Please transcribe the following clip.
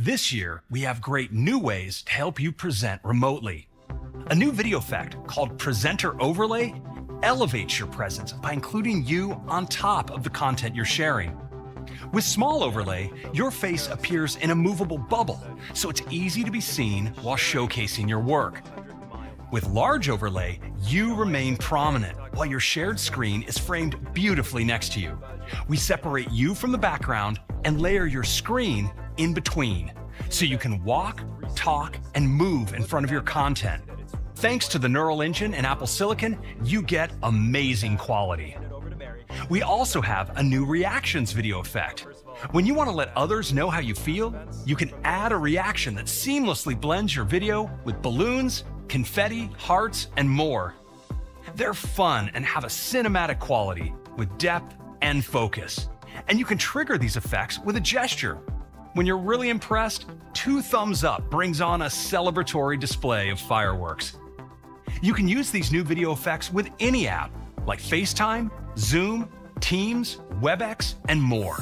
This year, we have great new ways to help you present remotely. A new video effect called Presenter Overlay elevates your presence by including you on top of the content you're sharing. With Small Overlay, your face appears in a movable bubble, so it's easy to be seen while showcasing your work. With Large Overlay, you remain prominent while your shared screen is framed beautifully next to you. We separate you from the background and layer your screen in between, so you can walk, talk, and move in front of your content. Thanks to the Neural Engine and Apple Silicon, you get amazing quality. We also have a new reactions video effect. When you want to let others know how you feel, you can add a reaction that seamlessly blends your video with balloons, confetti, hearts, and more. They're fun and have a cinematic quality with depth and focus. And you can trigger these effects with a gesture. When you're really impressed, two thumbs up brings on a celebratory display of fireworks. You can use these new video effects with any app, like FaceTime, Zoom, Teams, WebEx, and more.